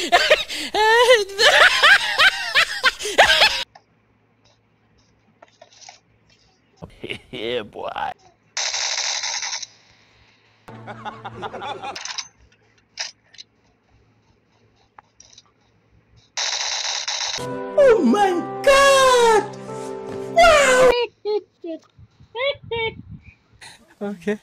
yeah, boy. Oh my god! Wow! Okay.